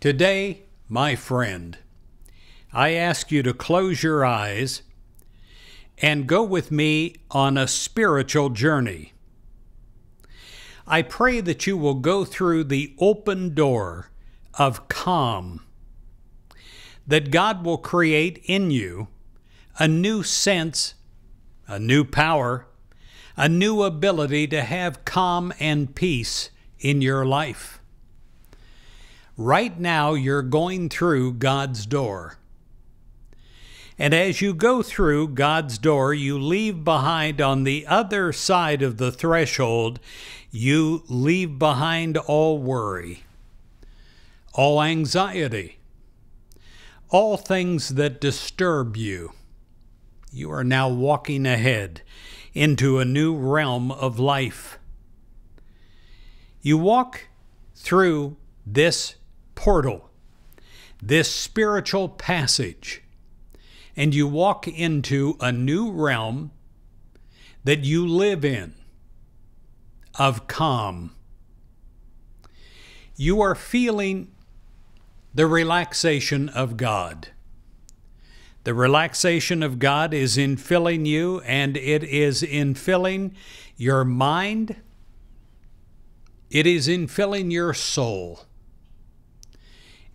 Today, my friend, I ask you to close your eyes and go with me on a spiritual journey. I pray that you will go through the open door of calm, that God will create in you a new sense, a new power, a new ability to have calm and peace in your life. Right now, you're going through God's door. And as you go through God's door, you leave behind on the other side of the threshold, you leave behind all worry, all anxiety, all things that disturb you. You are now walking ahead into a new realm of life. You walk through this portal, this spiritual passage, and you walk into a new realm that you live in of calm. You are feeling the relaxation of God. The relaxation of God is in filling you, and it is in filling your mind. It is in filling your soul.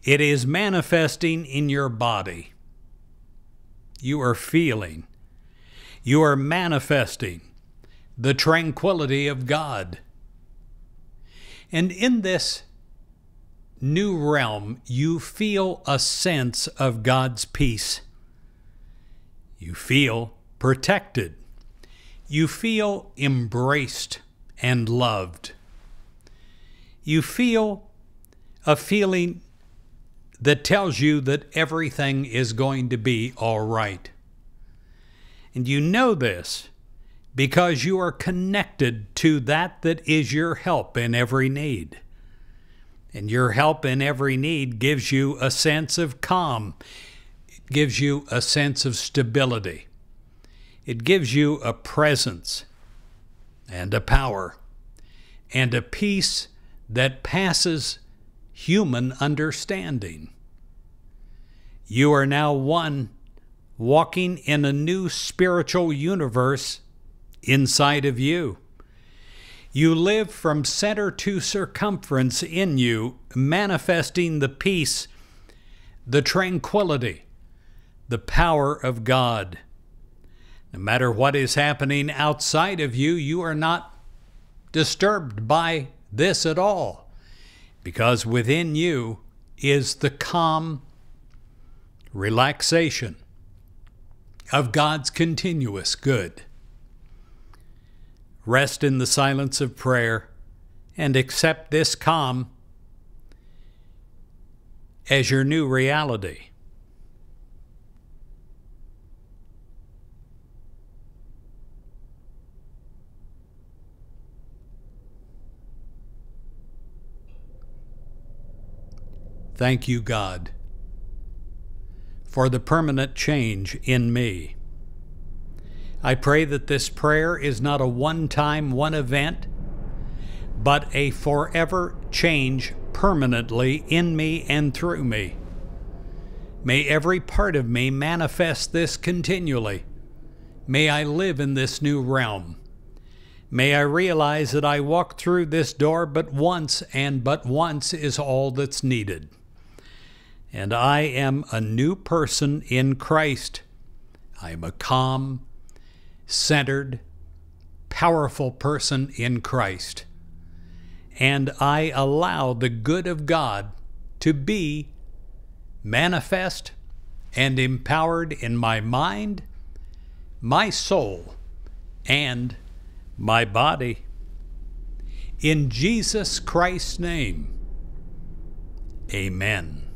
It is manifesting in your body. You are feeling. You are manifesting the tranquility of God. And in this new realm, you feel a sense of God's peace. You feel protected. You feel embraced and loved. You feel a feeling that tells you that everything is going to be all right. And you know this because you are connected to that that is your help in every need. And your help in every need gives you a sense of calm it gives you a sense of stability. It gives you a presence and a power and a peace that passes human understanding. You are now one walking in a new spiritual universe inside of you. You live from center to circumference in you, manifesting the peace, the tranquility, the power of God. No matter what is happening outside of you, you are not disturbed by this at all, because within you is the calm relaxation of God's continuous good. Rest in the silence of prayer and accept this calm as your new reality. Thank you, God, for the permanent change in me. I pray that this prayer is not a one time, one event, but a forever change permanently in me and through me. May every part of me manifest this continually. May I live in this new realm. May I realize that I walk through this door but once, and but once is all that's needed and I am a new person in Christ. I am a calm, centered, powerful person in Christ. And I allow the good of God to be manifest and empowered in my mind, my soul, and my body. In Jesus Christ's name, amen.